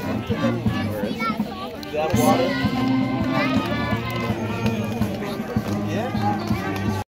Is that water?